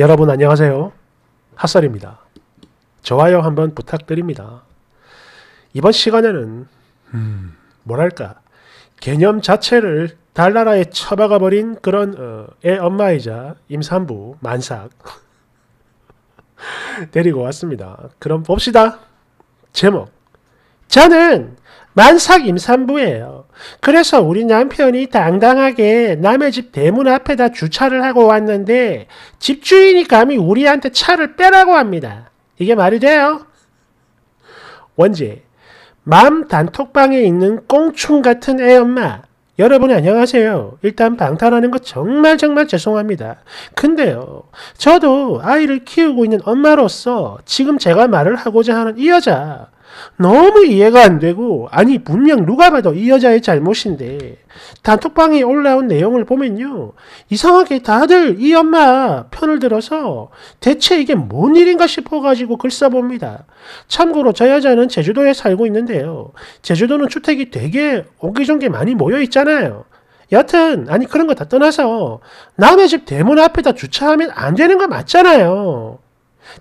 여러분 안녕하세요. 핫설입니다. 좋아요 한번 부탁드립니다. 이번 시간에는 음, 뭐랄까 개념 자체를 달나라에 처박아 버린 그런 어, 애 엄마이자 임산부 만삭 데리고 왔습니다. 그럼 봅시다. 제목 저는 만삭 임산부예요. 그래서 우리 남편이 당당하게 남의 집 대문 앞에다 주차를 하고 왔는데 집주인이 감히 우리한테 차를 빼라고 합니다. 이게 말이 돼요? 원제 맘 단톡방에 있는 꽁충 같은 애 엄마 여러분 안녕하세요. 일단 방탄하는 거 정말 정말 죄송합니다. 근데요, 저도 아이를 키우고 있는 엄마로서 지금 제가 말을 하고자 하는 이 여자 너무 이해가 안 되고 아니 분명 누가 봐도 이 여자의 잘못인데 단톡방에 올라온 내용을 보면요 이상하게 다들 이 엄마 편을 들어서 대체 이게 뭔 일인가 싶어가지고 글 써봅니다. 참고로 저 여자는 제주도에 살고 있는데요. 제주도는 주택이 되게 옹기종기 많이 모여 있잖아요. 여튼 아니 그런 거 다 떠나서 남의 집 대문 앞에다 주차하면 안 되는 거 맞잖아요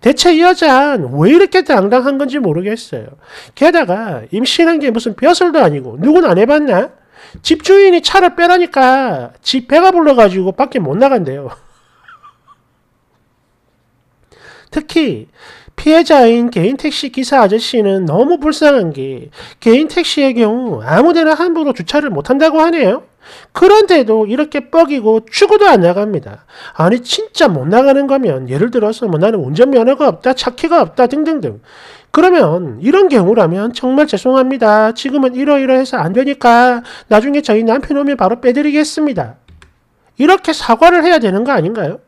대체 이 여자는 왜 이렇게 당당한 건지 모르겠어요. 게다가 임신한 게 무슨 벼슬도 아니고 누군 안 해봤나? 집주인이 차를 빼라니까 집 배가 불러가지고 밖에 못 나간대요. 특히 피해자인 개인 택시 기사 아저씨는 너무 불쌍한 게 개인 택시의 경우 아무데나 함부로 주차를 못한다고 하네요. 그런데도 이렇게 뻐기고 죽어도 안 나갑니다. 아니 진짜 못 나가는 거면 예를 들어서 뭐 나는 운전면허가 없다 차키가 없다 등등등 그러면 이런 경우라면 정말 죄송합니다. 지금은 이러이러해서 안 되니까 나중에 저희 남편 오면 바로 빼드리겠습니다. 이렇게 사과를 해야 되는 거 아닌가요?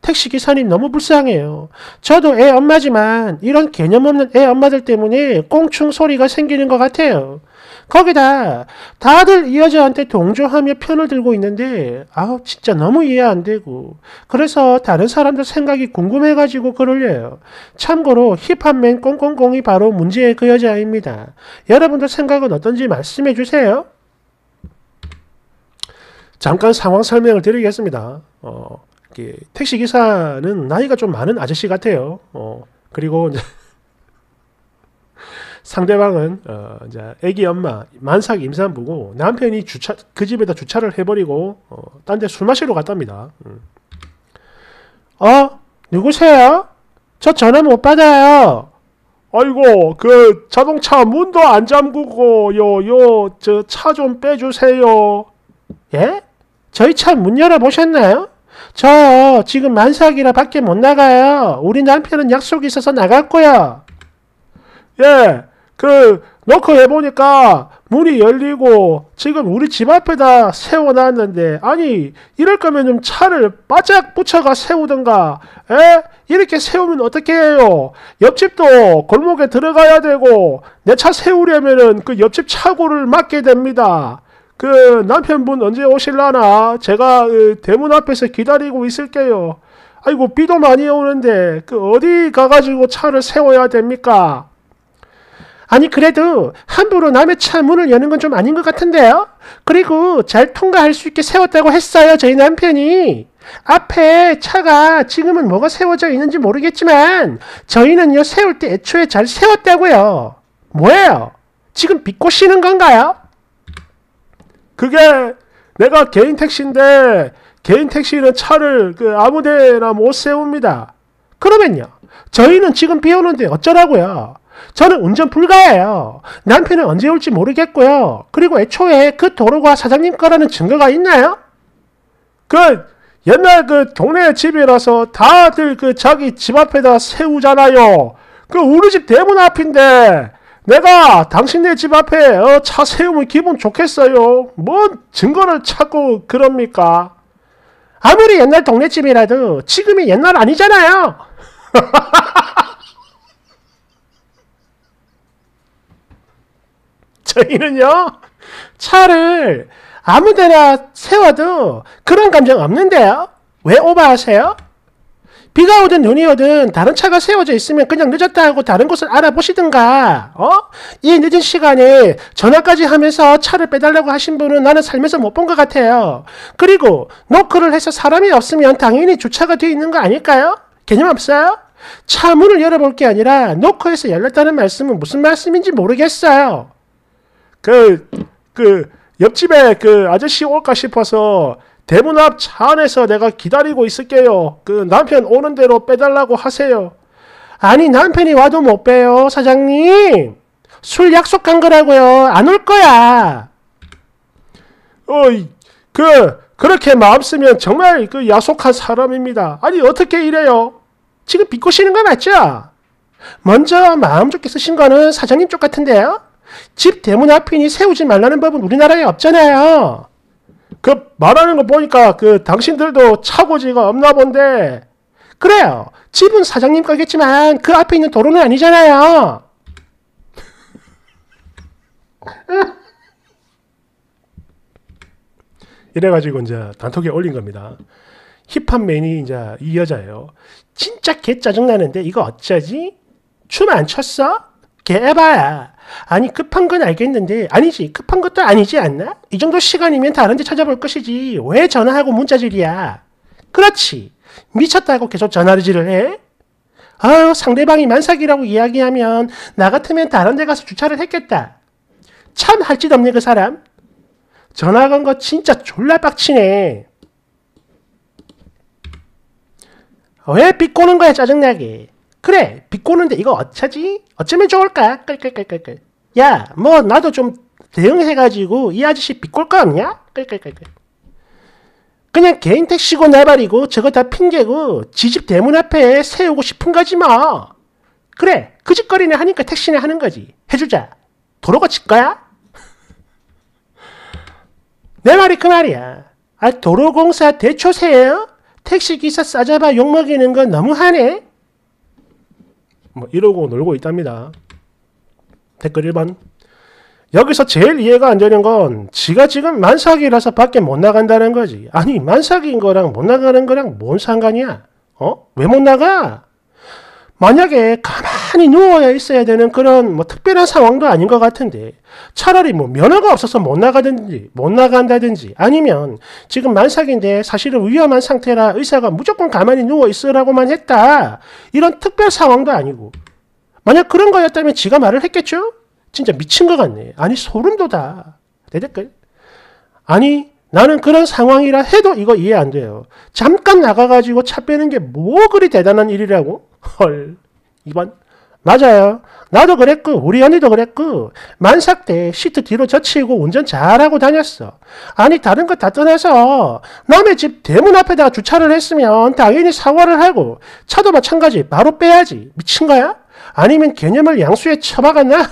택시기사님 너무 불쌍해요. 저도 애 엄마지만 이런 개념 없는 애 엄마들 때문에 꽁충 소리가 생기는 것 같아요. 거기다 다들 이 여자한테 동조하며 편을 들고 있는데 아우 진짜 너무 이해 안 되고 그래서 다른 사람들 생각이 궁금해가지고 그러려요. 참고로 힙합맨 꽁꽁꽁이 바로 문제의 그 여자입니다. 여러분들 생각은 어떤지 말씀해 주세요. 잠깐 상황 설명을 드리겠습니다. 어, 택시 기사는 나이가 좀 많은 아저씨 같아요. 어, 그리고 상대방은 어, 이제 아기 엄마 만삭 임산부고 남편이 주차 그 집에다 주차를 해버리고 어, 딴 데 술 마시러 갔답니다. 음. 어 누구세요? 저 전화 못 받아요. 아이고 그 자동차 문도 안 잠그고 요요 저 차 좀 빼주세요. 예? 저희 차 문 열어 보셨나요? 저 지금 만삭이라 밖에 못 나가요. 우리 남편은 약속이 있어서 나갔고요. 예, 그 노크 해보니까 문이 열리고 지금 우리 집 앞에다 세워놨는데 아니 이럴 거면 좀 차를 바짝 붙여가 세우든가 에? 이렇게 세우면 어떻게 해요? 옆집도 골목에 들어가야 되고 내 차 세우려면은 그 옆집 차고를 막게 됩니다. 그 남편분 언제 오실라나? 제가 그 대문 앞에서 기다리고 있을게요. 아이고 비도 많이 오는데 그 어디 가가지고 차를 세워야 됩니까 아니 그래도 함부로 남의 차 문을 여는 건 좀 아닌 것 같은데요? 그리고 잘 통과할 수 있게 세웠다고 했어요 저희 남편이 앞에 차가 지금은 뭐가 세워져 있는지 모르겠지만 저희는요 세울 때 애초에 잘 세웠다고요 뭐예요? 지금 비꼬시는 건가요? 그게 내가 개인 택시인데 개인 택시는 차를 그 아무데나 못 세웁니다 그러면요 저희는 지금 비 오는데 어쩌라고요 저는 운전 불가예요. 남편은 언제 올지 모르겠고요. 그리고 애초에 그 도로가 사장님 거라는 증거가 있나요? 그 옛날 그 동네 집이라서 다들 그 자기 집 앞에다 세우잖아요. 그 우리 집 대문 앞인데 내가 당신네 집 앞에 어, 차 세우면 기분 좋겠어요. 뭔 증거를 찾고 그럽니까? 아무리 옛날 동네 집이라도 지금이 옛날 아니잖아요. 저희는요, 차를 아무 데나 세워도 그런 감정 없는데요? 왜 오버하세요? 비가 오든 눈이 오든 다른 차가 세워져 있으면 그냥 늦었다 하고 다른 곳을 알아보시든가. 어? 이 늦은 시간에 전화까지 하면서 차를 빼달라고 하신 분은 나는 살면서 못 본 것 같아요. 그리고 노크를 해서 사람이 없으면 당연히 주차가 돼 있는 거 아닐까요? 개념 없어요? 차 문을 열어볼 게 아니라 노크해서 열렸다는 말씀은 무슨 말씀인지 모르겠어요. 그, 그, 옆집에 그 아저씨 올까 싶어서 대문 앞 차 안에서 내가 기다리고 있을게요. 그 남편 오는 대로 빼달라고 하세요. 아니 남편이 와도 못 빼요 사장님. 술 약속한 거라고요. 안 올 거야. 어이, 그, 그렇게 마음 쓰면 정말 그 야속한 사람입니다. 아니, 어떻게 이래요? 지금 비꼬시는 거 맞죠? 먼저 마음 좋게 쓰신 거는 사장님 쪽 같은데요? 집 대문 앞이니 세우지 말라는 법은 우리나라에 없잖아요. 그 말하는 거 보니까 그 당신들도 차고지가 없나 본데 그래요. 집은 사장님 거겠지만 그 앞에 있는 도로는 아니잖아요. 이래가지고 이제 단톡에 올린 겁니다. 힙합 맨이 이제 이 여자예요. 진짜 개 짜증나는데 이거 어쩌지? 춤 안 췄어? 개봐야. 아니 급한 건 알겠는데 아니지 급한 것도 아니지 않나? 이 정도 시간이면 다른 데 찾아볼 것이지 왜 전화하고 문자질이야? 그렇지 미쳤다고 계속 전화질을 해? 아유 상대방이 만삭이라고 이야기하면 나 같으면 다른 데 가서 주차를 했겠다. 참 할 짓 없네 그 사람. 전화 건 거 진짜 졸라 빡치네. 왜 비꼬는 거야 짜증나게. 그래 비꼬는데 이거 어쩌지? 어쩌면 좋을까? 끌끌끌끌끌. 야, 뭐 나도 좀 대응해가지고 이 아저씨 비꼴 거 없냐? 끌끌끌끌. 그냥 개인 택시고 나발이고 저거 다 핑계고 지집 대문 앞에 세우고 싶은 거지 뭐. 그래 그 짓거리네 하니까 택시네 하는 거지. 해주자. 도로가 칠 거야? 내 말이 그 말이야. 아 도로공사 대초세요? 택시기사 싸잡아 욕먹이는 건 너무하네. 뭐 이러고 놀고 있답니다. 댓글 1번. 여기서 제일 이해가 안 되는 건 지가 지금 만삭이라서 밖에 못 나간다는 거지. 아니 만삭인 거랑 못 나가는 거랑 뭔 상관이야? 어? 왜 못 나가? 만약에 가만히 누워야 있어야 되는 그런 뭐 특별한 상황도 아닌 것 같은데 차라리 뭐 면허가 없어서 못 나가든지 못 나간다든지 아니면 지금 만삭인데 사실은 위험한 상태라 의사가 무조건 가만히 누워 있으라고만 했다. 이런 특별 상황도 아니고. 만약 그런 거였다면 지가 말을 했겠죠? 진짜 미친 것 같네. 아니 소름 돋아 내 댓글. 아니 나는 그런 상황이라 해도 이거 이해 안 돼요. 잠깐 나가가지고 차 빼는 게 뭐 그리 대단한 일이라고 헐. 2번. 맞아요. 나도 그랬고 우리 언니도 그랬고 만삭 때 시트 뒤로 젖히고 운전 잘하고 다녔어. 아니 다른 거다 떠나서 남의 집 대문 앞에다가 주차를 했으면 당연히 사과를 하고 차도 마찬가지 바로 빼야지. 미친 거야? 아니면 개념을 양수에 처박았나?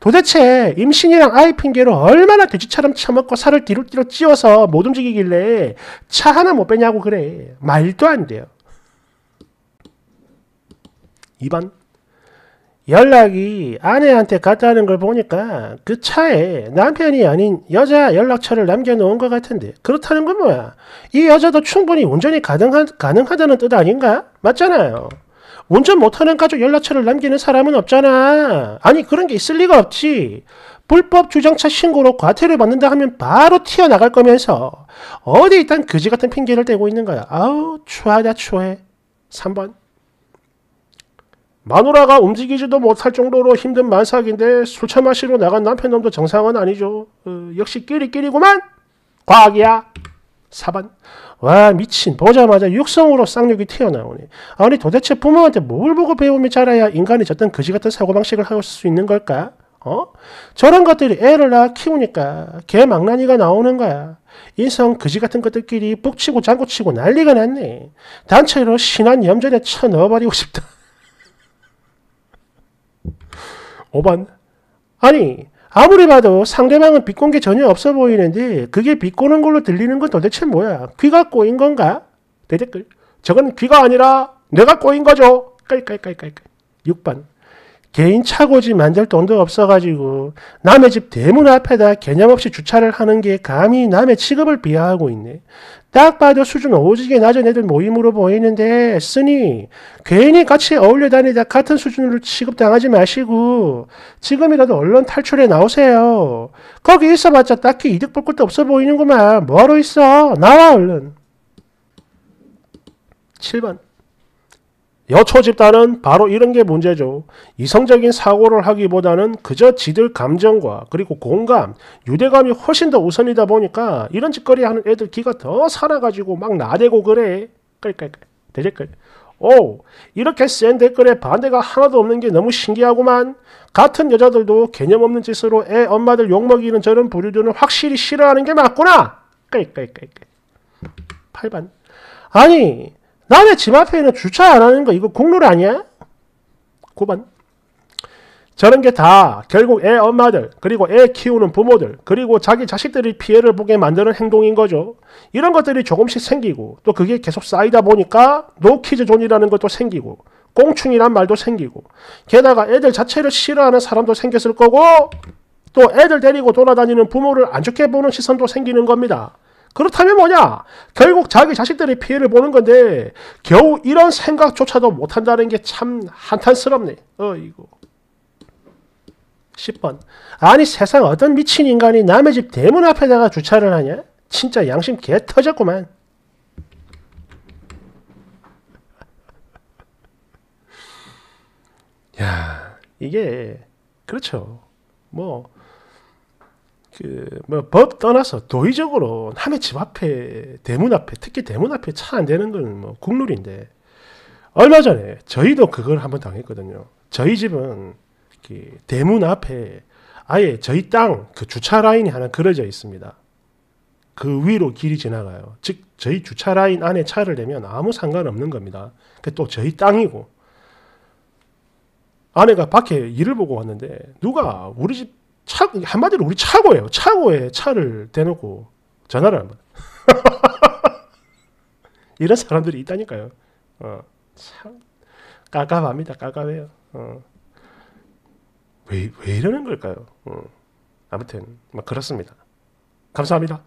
도대체 임신이랑 아이 핑계로 얼마나 돼지처럼 처먹고 살을 뒤로 뒤로 찌워서 못 움직이길래 차 하나 못 빼냐고 그래. 말도 안 돼요. 2번 연락이 아내한테 갔다는 걸 보니까 그 차에 남편이 아닌 여자 연락처를 남겨놓은 것 같은데 그렇다는 건 뭐야? 이 여자도 충분히 운전이 가능하, 가능하다는 뜻 아닌가? 맞잖아요. 운전 못하는 가족 연락처를 남기는 사람은 없잖아. 아니 그런 게 있을 리가 없지. 불법 주정차 신고로 과태료 받는다 하면 바로 튀어나갈 거면서 어디 일단 그지 같은 핑계를 대고 있는 거야. 아우 추하다 추해. 3번 마누라가 움직이지도 못할 정도로 힘든 만삭인데 술차 마시러 나간 남편놈도 정상은 아니죠. 어, 역시 끼리끼리구만. 과학이야. 4번. 와 미친 보자마자 육성으로 쌍욕이 튀어나오네. 아니 도대체 부모한테 뭘 보고 배우며 자라야 인간이 저떤 거지 같은 사고방식을 할 수 있는 걸까? 어? 저런 것들이 애를 낳아 키우니까 개망나니가 나오는 거야. 인성 거지 같은 것들끼리 북치고 장구치고 난리가 났네. 단체로 신한 염전에 쳐 넣어버리고 싶다. 5번. 아니, 아무리 봐도 상대방은 비꼰 게 전혀 없어 보이는데 그게 비꼬는 걸로 들리는 건 도대체 뭐야? 귀가 꼬인 건가? 대댓글. 저건 귀가 아니라 내가 꼬인 거죠. 깔깔깔깔깔. 6번. 개인 차고지 만들 돈도 없어가지고 남의 집 대문 앞에다 개념 없이 주차를 하는 게 감히 남의 취급을 비하하고 있네. 딱 봐도 수준 오지게 낮은 애들 모임으로 보이는데 쓰니 괜히 같이 어울려 다니다 같은 수준으로 취급당하지 마시고 지금이라도 얼른 탈출해 나오세요. 거기 있어봤자 딱히 이득 볼 것도 없어 보이는구만. 뭐하러 있어? 나와 얼른. 7번 여초 집단은 바로 이런 게 문제죠. 이성적인 사고를 하기보다는 그저 지들 감정과 그리고 공감, 유대감이 훨씬 더 우선이다 보니까 이런 짓거리 하는 애들 기가 더 살아가지고 막 나대고 그래. 끌끌끌. 대댓글. 오, 이렇게 센 댓글에 반대가 하나도 없는 게 너무 신기하구만. 같은 여자들도 개념 없는 짓으로 애 엄마들 욕먹이는 저런 부류들은 확실히 싫어하는 게 맞구나. 끌끌끌끌. 8번. 아니, 남의 집 앞에는 주차 안 하는 거 이거 국룰 아니야? 9번. 저런 게 다 결국 애 엄마들 그리고 애 키우는 부모들 그리고 자기 자식들이 피해를 보게 만드는 행동인 거죠. 이런 것들이 조금씩 생기고 또 그게 계속 쌓이다 보니까 노키즈 존이라는 것도 생기고 맘충이란 말도 생기고 게다가 애들 자체를 싫어하는 사람도 생겼을 거고 또 애들 데리고 돌아다니는 부모를 안 좋게 보는 시선도 생기는 겁니다. 그렇다면 뭐냐? 결국 자기 자식들이 피해를 보는 건데 겨우 이런 생각조차도 못한다는 게 참 한탄스럽네. 어이구. 10번. 아니 세상 어떤 미친 인간이 남의 집 대문 앞에다가 주차를 하냐? 진짜 양심 개 터졌구만. 야, 이게 그렇죠. 뭐 그뭐법 떠나서 도의적으로 남의 집 앞에 대문 앞에 특히 대문 앞에 차안 대는 건 뭐 국룰인데 얼마 전에 저희도 그걸 한번 당했거든요. 저희 집은 그 대문 앞에 아예 저희 땅 그 주차 라인이 하나 그려져 있습니다. 그 위로 길이 지나가요. 즉 저희 주차 라인 안에 차를 대면 아무 상관없는 겁니다. 그또 저희 땅이고 아내가 밖에 일을 보고 왔는데 누가 우리 집 차, 한마디로 우리 차고예요. 차고에 차를 대놓고 전화를 한 번. 이런 사람들이 있다니까요. 어, 참 깝깝합니다. 깝깝해요. 어. 왜, 왜 이러는 걸까요? 어. 아무튼 막 그렇습니다. 감사합니다.